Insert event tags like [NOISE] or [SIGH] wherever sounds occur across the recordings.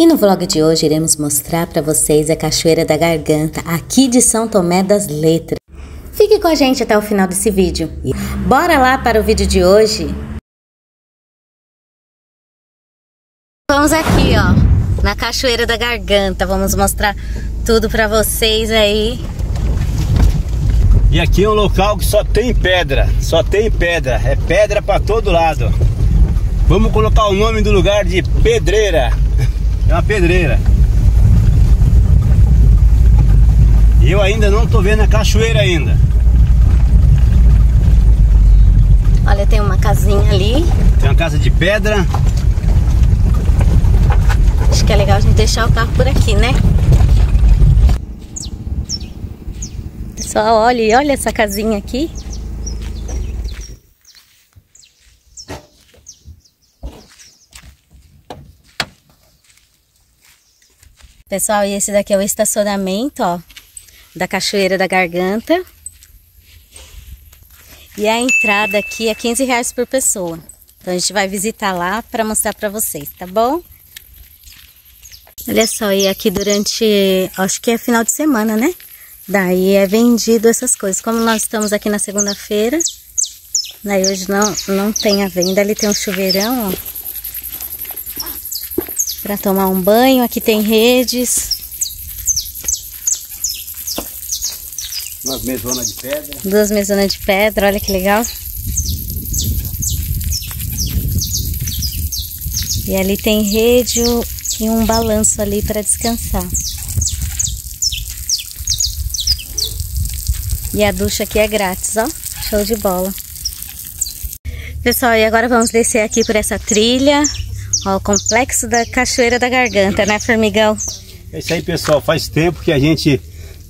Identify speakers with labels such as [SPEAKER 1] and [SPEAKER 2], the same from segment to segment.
[SPEAKER 1] E no vlog de hoje iremos mostrar para vocês a Cachoeira da Garganta, aqui de São Tomé das Letras. Fique com a gente até o final desse vídeo. Bora lá para o vídeo de hoje. Vamos aqui, ó, na Cachoeira da Garganta. Vamos mostrar tudo para vocês aí.
[SPEAKER 2] E aqui é um local que só tem pedra, só tem pedra, é pedra para todo lado. Vamos colocar o nome do lugar de Pedreira. [LAUGHS] É uma pedreira. E eu ainda não tô vendo a cachoeira ainda.
[SPEAKER 1] Olha, tem uma casinha ali.
[SPEAKER 2] Tem uma casa de pedra.
[SPEAKER 1] Acho que é legal a gente deixar o carro por aqui, né? Pessoal, olha, olha essa casinha aqui. Pessoal, e esse daqui é o estacionamento, ó, da Cachoeira da Garganta. E a entrada aqui é 15 reais por pessoa. Então a gente vai visitar lá para mostrar para vocês, tá bom? Olha só, e aqui durante, acho que é final de semana, né? Daí é vendido essas coisas. Como nós estamos aqui na segunda-feira, daí hoje não, não tem a venda. Ali tem um chuveirão, ó para tomar um banho. Aqui tem redes.
[SPEAKER 2] Duas mesonas de pedra.
[SPEAKER 1] Duas mesonas de pedra, olha que legal. E ali tem rede e um balanço ali para descansar. E a ducha aqui é grátis, ó. Show de bola. Pessoal, e agora vamos descer aqui por essa trilha. Ó, o complexo da Cachoeira da Garganta, né, Formigão?
[SPEAKER 2] É isso aí, pessoal. Faz tempo que a gente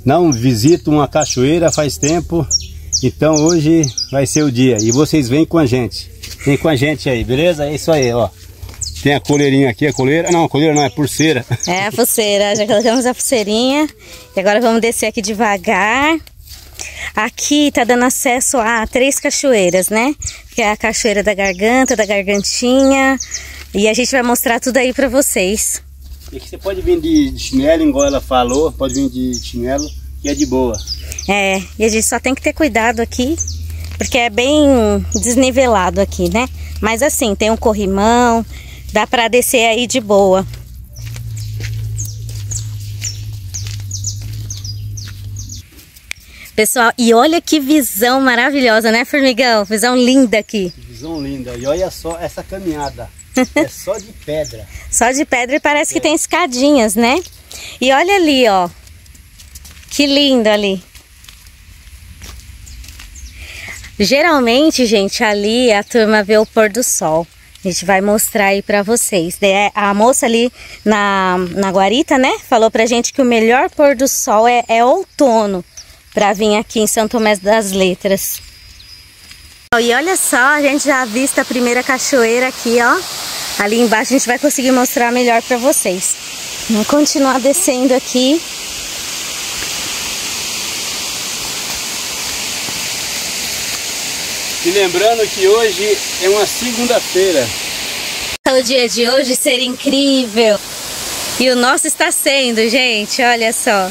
[SPEAKER 2] não visita uma cachoeira, faz tempo. Então hoje vai ser o dia. E vocês vêm com a gente. Vem com a gente aí, beleza? É isso aí, ó. Tem a coleirinha aqui, a coleira. Não, a coleira não, é pulseira.
[SPEAKER 1] É a pulseira. Já colocamos a pulseirinha. E agora vamos descer aqui devagar. Aqui tá dando acesso a três cachoeiras, né? Que é a cachoeira da garganta, da gargantinha, e a gente vai mostrar tudo aí pra vocês.
[SPEAKER 2] E aqui você pode vir de chinelo, igual ela falou, pode vir de chinelo, que é de boa.
[SPEAKER 1] É, e a gente só tem que ter cuidado aqui, porque é bem desnivelado aqui, né? Mas assim, tem um corrimão, dá pra descer aí de boa. Pessoal, e olha que visão maravilhosa, né, Formigão? Visão linda aqui.
[SPEAKER 2] Visão linda. E olha só essa caminhada. É só de pedra.
[SPEAKER 1] só de pedra e parece que tem escadinhas, né? E olha ali, ó. Que lindo ali. Geralmente, gente, ali a turma vê o pôr do sol. A gente vai mostrar aí pra vocês. É, a moça ali na, na guarita, né? Falou pra gente que o melhor pôr do sol é, é outono. Pra vir aqui em São Tomé das Letras. E olha só, a gente já avista a primeira cachoeira aqui, ó. Ali embaixo a gente vai conseguir mostrar melhor pra vocês. Vamos continuar descendo aqui.
[SPEAKER 2] E lembrando que hoje é uma segunda-feira.
[SPEAKER 1] O dia de hoje ser incrível. E o nosso está sendo, gente, olha só.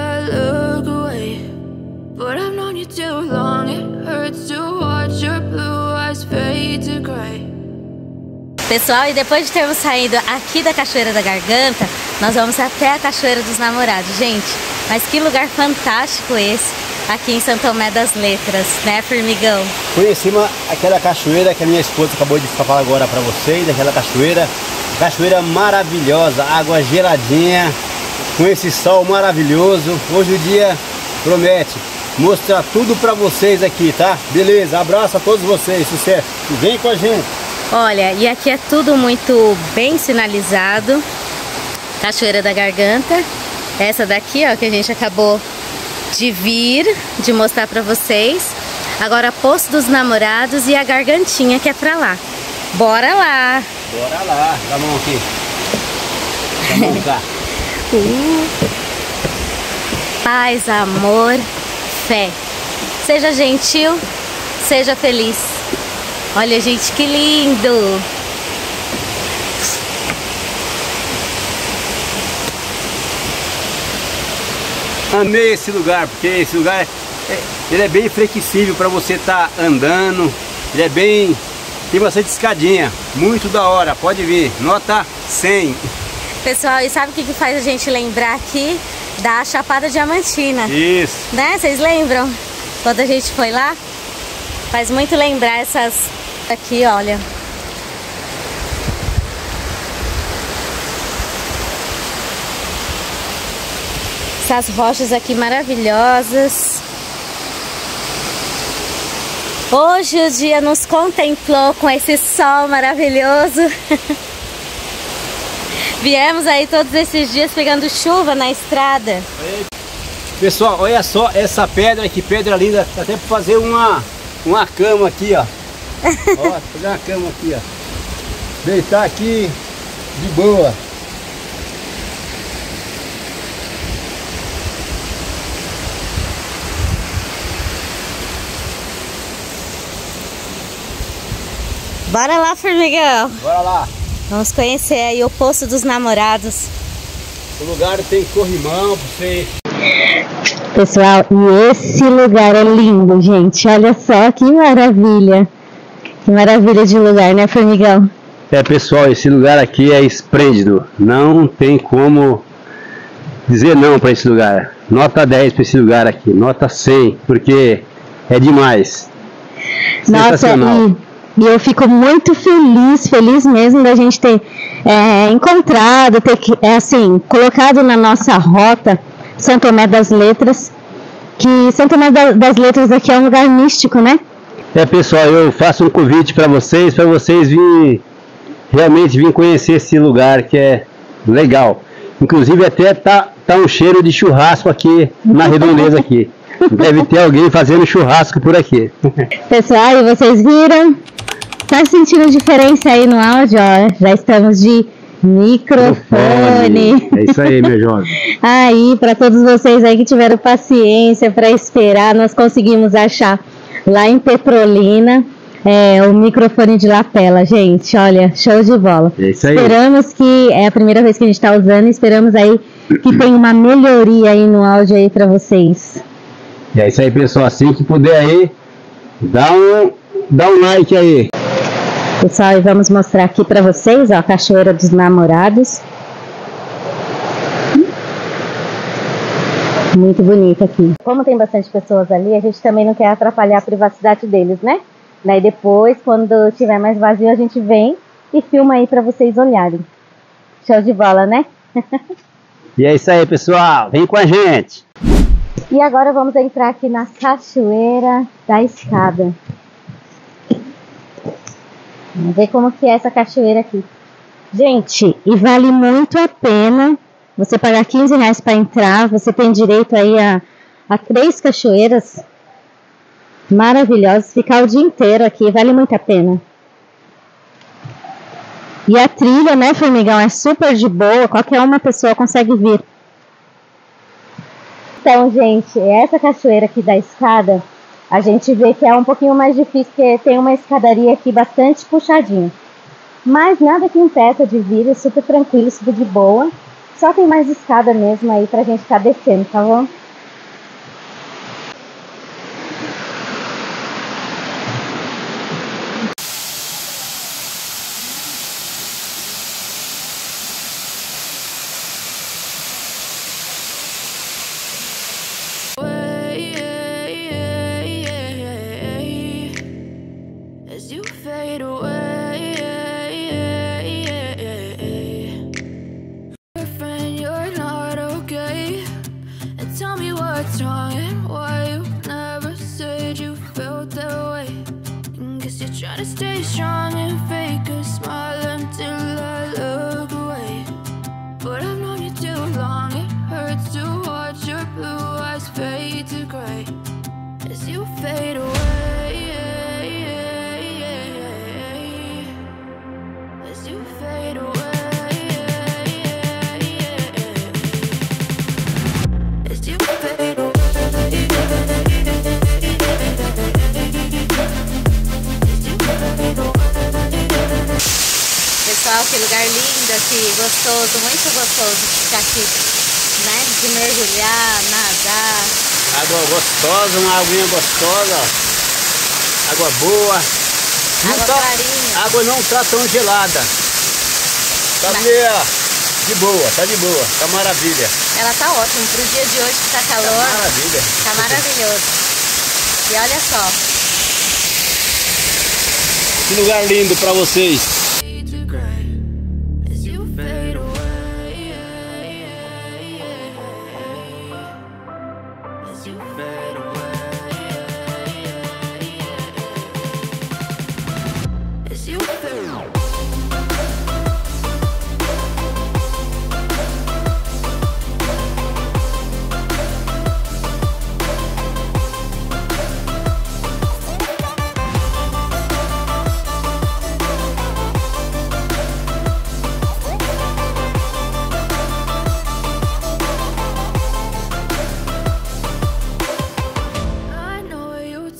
[SPEAKER 1] Pessoal, e depois de termos saído aqui da Cachoeira da Garganta, nós vamos até a Cachoeira dos Namorados. Gente, mas que lugar fantástico esse aqui em São Tomé das Letras, né, Formigão?
[SPEAKER 2] Conhecemos aquela cachoeira que a minha esposa acabou de falar agora para vocês, aquela cachoeira. Cachoeira maravilhosa, água geladinha, com esse sol maravilhoso. Hoje o dia promete mostrar tudo para vocês aqui, tá? Beleza, abraço a todos vocês, sucesso. Vem com a gente.
[SPEAKER 1] Olha, e aqui é tudo muito bem sinalizado. Cachoeira da Garganta. Essa daqui, ó, que a gente acabou de vir, de mostrar pra vocês. Agora, Poço dos Namorados e a Gargantinha, que é pra lá. Bora lá!
[SPEAKER 2] Bora lá, dá a mão aqui. Dá a mão cá. [LAUGHS]
[SPEAKER 1] Paz, amor, fé. Seja gentil, seja feliz. Olha, gente, que lindo!
[SPEAKER 2] Amei esse lugar, porque esse lugar é, ele é bem flexível para você estar andando. Ele é bem. tem bastante escadinha. Muito da hora, pode vir. Nota 100.
[SPEAKER 1] Pessoal, e sabe o que, que faz a gente lembrar aqui da Chapada Diamantina?
[SPEAKER 2] Isso.
[SPEAKER 1] Né? Vocês lembram? Quando a gente foi lá? Faz muito lembrar essas aqui, olha. Essas rochas aqui maravilhosas. Hoje o dia nos contemplou com esse sol maravilhoso. [LAUGHS] Viemos aí todos esses dias pegando chuva na estrada.
[SPEAKER 2] Pessoal, olha só essa pedra, que pedra linda. Dá até para fazer uma, uma cama aqui, ó. Ó, fazer uma cama aqui, ó. Deitar aqui de boa.
[SPEAKER 1] Bora lá, formigão.
[SPEAKER 2] Bora lá.
[SPEAKER 1] Vamos conhecer aí o Poço dos Namorados.
[SPEAKER 2] O lugar tem corrimão pra você.
[SPEAKER 1] Pessoal, e esse lugar é lindo, gente. Olha só que maravilha. Que maravilha de lugar, né, formigão?
[SPEAKER 2] É, pessoal, esse lugar aqui é esplêndido. Não tem como dizer não para esse lugar. Nota 10 para esse lugar aqui, nota 100, porque é demais.
[SPEAKER 1] Nossa,
[SPEAKER 2] Sensacional.
[SPEAKER 1] e, e eu fico muito feliz, feliz mesmo da gente ter é, encontrado, ter que- é, assim, colocado na nossa rota São Tomé das Letras, que São Tomé da- das Letras aqui é um lugar místico, né?
[SPEAKER 2] É, pessoal, eu faço um convite para vocês, para vocês virem realmente vir conhecer esse lugar que é legal. Inclusive até tá, tá um cheiro de churrasco aqui na redondeza aqui. Deve ter alguém fazendo churrasco por aqui. [LAUGHS]
[SPEAKER 1] Pessoal, e vocês viram? Tá sentindo diferença aí no áudio? Ó, já estamos de microfone.
[SPEAKER 2] É isso aí, meu jovem. [LAUGHS]
[SPEAKER 1] Aí, para todos vocês aí que tiveram paciência para esperar, nós conseguimos achar lá em Petrolina é, o microfone de lapela, gente. Olha, show de bola.
[SPEAKER 2] É isso aí.
[SPEAKER 1] Esperamos que é a primeira vez que a gente está usando, esperamos aí que tenha uma melhoria aí no áudio aí para vocês.
[SPEAKER 2] E é isso aí, pessoal. Assim que puder aí, dá um, dá um like aí.
[SPEAKER 1] Pessoal, e vamos mostrar aqui para vocês ó, a Cachoeira dos Namorados. Muito bonita aqui. Como tem bastante pessoas ali, a gente também não quer atrapalhar a privacidade deles, né? Daí depois, quando tiver mais vazio, a gente vem e filma aí para vocês olharem. Show de bola, né? [LAUGHS]
[SPEAKER 2] E é isso aí, pessoal. Vem com a gente.
[SPEAKER 1] E agora vamos entrar aqui na Cachoeira da Escada. Vamos ver como que é essa cachoeira aqui. Gente, e vale muito a pena você pagar 15 reais para entrar. Você tem direito aí a, a três cachoeiras maravilhosas. Ficar o dia inteiro aqui, vale muito a pena. E a trilha, né, formigão, é super de boa, qualquer uma pessoa consegue vir. Então, gente, essa cachoeira aqui da escada, a gente vê que é um pouquinho mais difícil, porque tem uma escadaria aqui bastante puxadinha. Mas nada que impeça de vir, é super tranquilo, super de boa. Só tem mais escada mesmo aí pra gente ficar descendo, tá bom?
[SPEAKER 3] long if it Que lugar lindo aqui, gostoso, muito gostoso ficar aqui, né? De mergulhar, nadar.
[SPEAKER 2] Água gostosa, uma aguinha gostosa, água boa. Não
[SPEAKER 3] Água
[SPEAKER 2] tá-
[SPEAKER 3] clarinha.
[SPEAKER 2] água não tá tão gelada. Tá
[SPEAKER 3] Mas-
[SPEAKER 2] meio de boa, tá de boa, tá maravilha.
[SPEAKER 3] Ela tá ótima, pro dia de hoje que tá
[SPEAKER 2] Tá
[SPEAKER 3] calor,
[SPEAKER 2] maravilha.
[SPEAKER 3] tá maravilhoso. E olha só,
[SPEAKER 2] Que lugar lindo pra vocês.
[SPEAKER 4] As you fade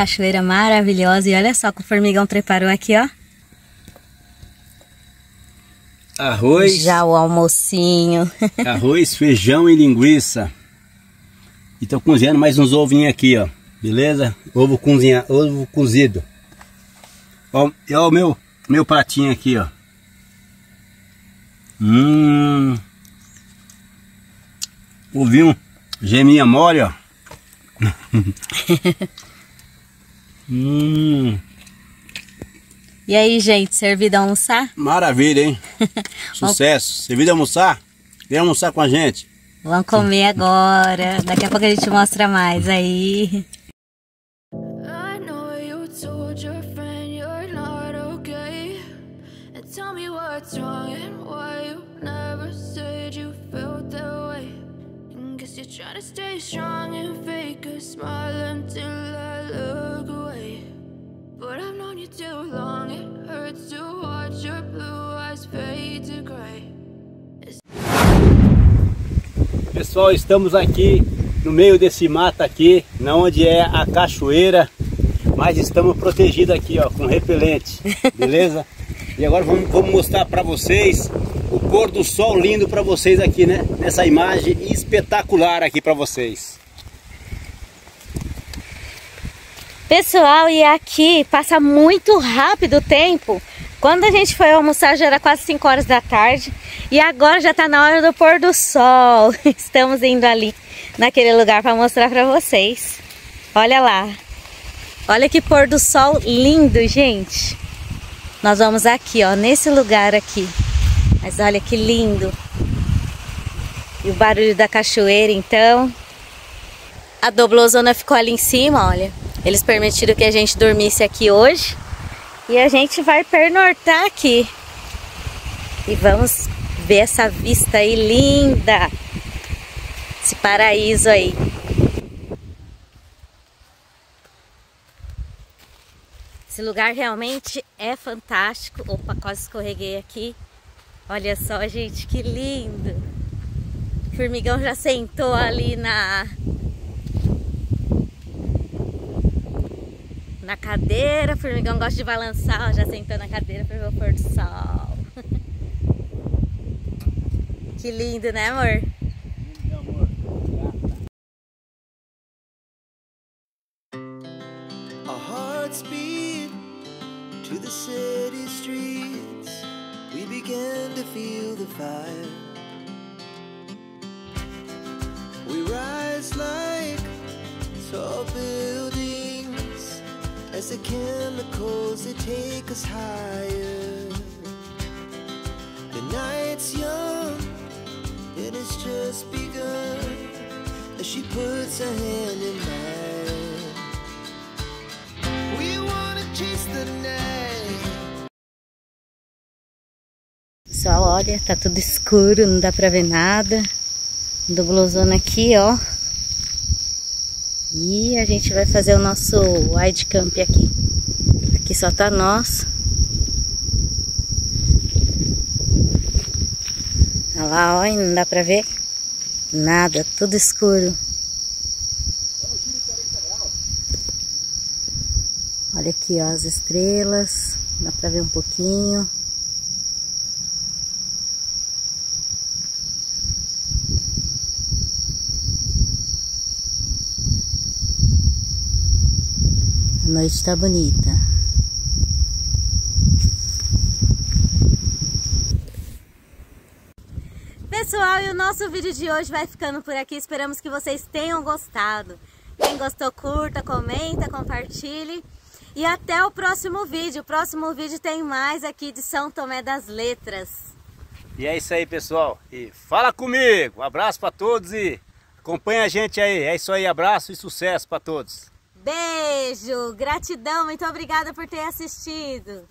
[SPEAKER 3] Cachoeira maravilhosa e olha só que o formigão preparou aqui, ó.
[SPEAKER 2] Arroz,
[SPEAKER 3] Já o almocinho. [LAUGHS]
[SPEAKER 2] arroz, feijão e linguiça. E tô cozinhando mais uns ovinhos aqui, ó. Beleza? Ovo cozinha, ovo cozido. Ó, e ó o meu, meu pratinho aqui, ó. Hum. Ovinho, geminha mole, ó. [LAUGHS] hum.
[SPEAKER 3] E aí, gente, servido a almoçar?
[SPEAKER 2] Maravilha, hein? [LAUGHS] Sucesso. Servido de almoçar? Vem almoçar com a gente.
[SPEAKER 3] Vamos comer agora. Daqui a pouco a gente mostra mais aí.
[SPEAKER 4] I know you told your friend you're not okay. And tell me what's wrong and why you never said you felt that way. And guess you're trying to stay strong and fake a smile until too long, it hurts to watch your blue eyes fade to gray.
[SPEAKER 2] Pessoal, estamos aqui no meio desse mato aqui, na onde é a cachoeira, mas estamos protegidos aqui, ó, com repelente, [LAUGHS] beleza? E agora vamos, vamos mostrar para vocês o pôr do sol lindo para vocês aqui, né? Nessa imagem espetacular aqui para vocês.
[SPEAKER 1] Pessoal, e aqui passa muito rápido o tempo. Quando a gente foi almoçar já era quase 5 horas da tarde e agora já está na hora do pôr do sol. [LAUGHS] Estamos indo ali naquele lugar para mostrar para vocês. Olha lá. Olha que pôr do sol lindo, gente. Nós vamos aqui, ó, nesse lugar aqui. Mas olha que lindo. E o barulho da cachoeira, então. A doblozona ficou ali em cima, olha. Eles permitiram que a gente dormisse aqui hoje. E a gente vai pernortar aqui. E vamos ver essa vista aí linda. Esse paraíso aí. Esse lugar realmente é fantástico. Opa, quase escorreguei aqui. Olha só, gente, que lindo. O formigão já sentou ali na na cadeira. O formigão gosta de balançar, ó, já sentou na cadeira para ver o pôr do sol. [LAUGHS] que lindo, né, amor?
[SPEAKER 5] To the city streets. We to feel the fire. We rise like tall as the chemicals they take us higher. The night's young and it's just begun as she puts her hand in mine. We wanna chase the night.
[SPEAKER 1] Olha, tá tudo escuro, não dá pra ver nada. Dublozona aqui, ó. E a gente vai fazer o nosso wide camp aqui. Aqui só tá nós. Olha lá, ó, e não dá pra ver nada, tudo escuro. Olha aqui, ó, as estrelas. Dá pra ver um pouquinho. A noite tá bonita. Pessoal, e o nosso vídeo de hoje vai ficando por aqui. Esperamos que vocês tenham gostado. Quem gostou, curta, comenta, compartilhe. E até o próximo vídeo. O próximo vídeo tem mais aqui de São Tomé das Letras.
[SPEAKER 2] E é isso aí, pessoal. E fala comigo. Um abraço para todos e acompanha a gente aí. É isso aí, abraço e sucesso para todos.
[SPEAKER 1] Beijo, gratidão, muito obrigada por ter assistido.